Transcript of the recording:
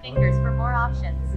fingers for more options.